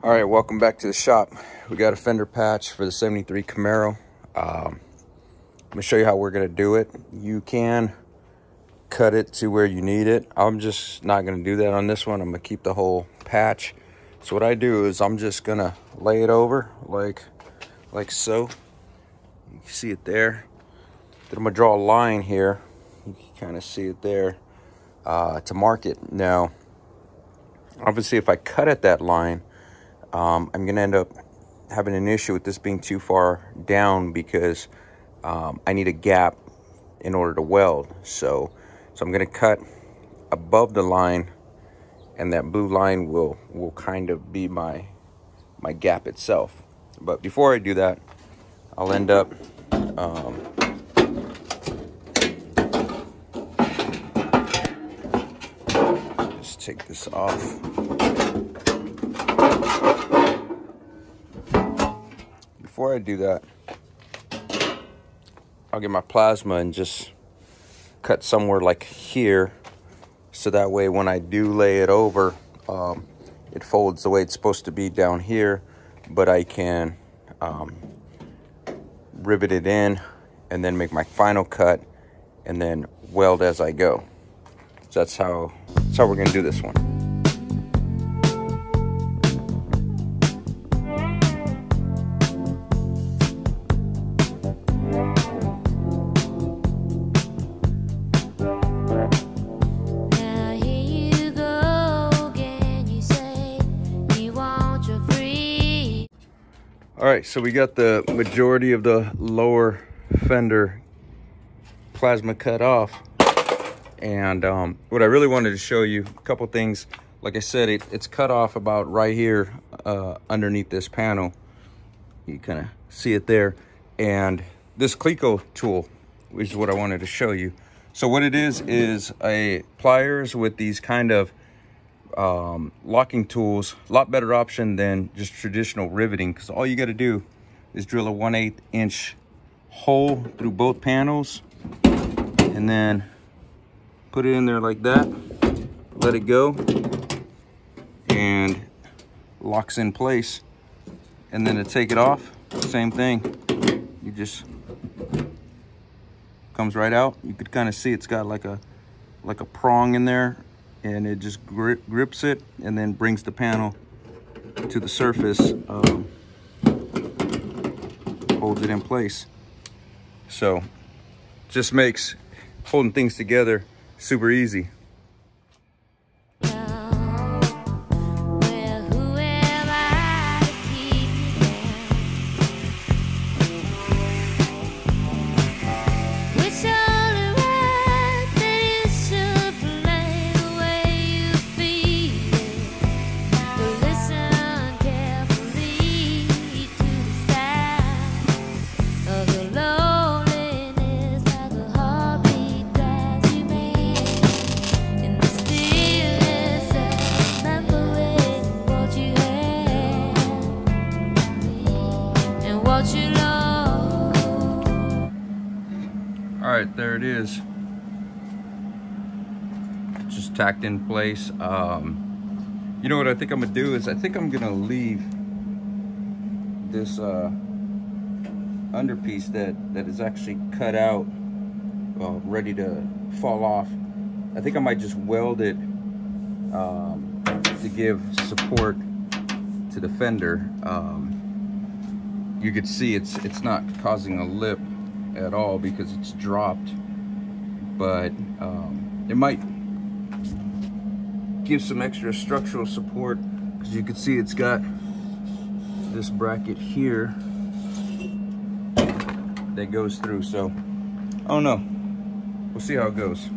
All right, welcome back to the shop. We got a fender patch for the 73 Camaro. Um, I'm gonna show you how we're gonna do it. You can cut it to where you need it. I'm just not gonna do that on this one. I'm gonna keep the whole patch. So what I do is I'm just gonna lay it over like, like so. You can see it there. Then I'm gonna draw a line here. You can kind of see it there uh, to mark it. Now, obviously if I cut at that line, um, I'm going to end up having an issue with this being too far down because um, I need a gap in order to weld. So, so I'm going to cut above the line and that blue line will, will kind of be my, my gap itself. But before I do that, I'll end up um, just take this off. Before I do that, I'll get my plasma and just cut somewhere like here. So that way when I do lay it over, um, it folds the way it's supposed to be down here. But I can um, rivet it in and then make my final cut and then weld as I go. So that's how, that's how we're gonna do this one. All right, so we got the majority of the lower fender plasma cut off. And um, what I really wanted to show you, a couple things. Like I said, it, it's cut off about right here uh, underneath this panel. You kind of see it there. And this Cleco tool is what I wanted to show you. So what it is, is a pliers with these kind of um, locking tools, a lot better option than just traditional riveting because all you got to do is drill a 1 8 inch hole through both panels and then put it in there like that, let it go, and locks in place. And then to take it off, same thing. You just comes right out. You could kind of see it's got like a like a prong in there and it just grip, grips it and then brings the panel to the surface, um, holds it in place. So just makes holding things together super easy. All right there it is. Just tacked in place. Um, you know what I think I'm gonna do is I think I'm gonna leave this uh, underpiece that that is actually cut out uh, ready to fall off. I think I might just weld it um, to give support to the fender. Um, you could see it's it's not causing a lip at all because it's dropped. But um, it might give some extra structural support because you can see it's got this bracket here that goes through. So I don't know. We'll see how it goes